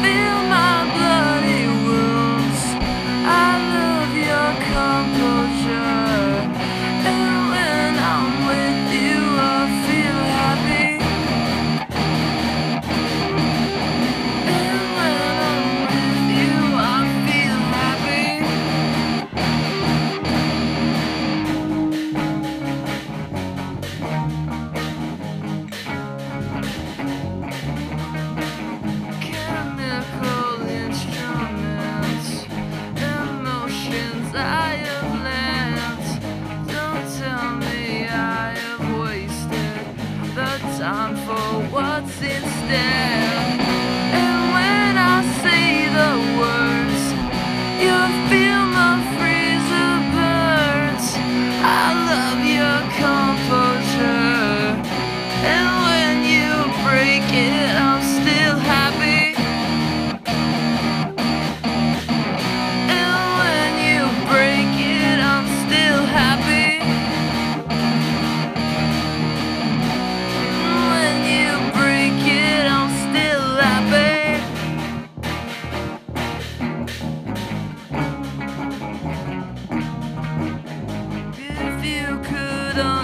feel time for what's instead. good on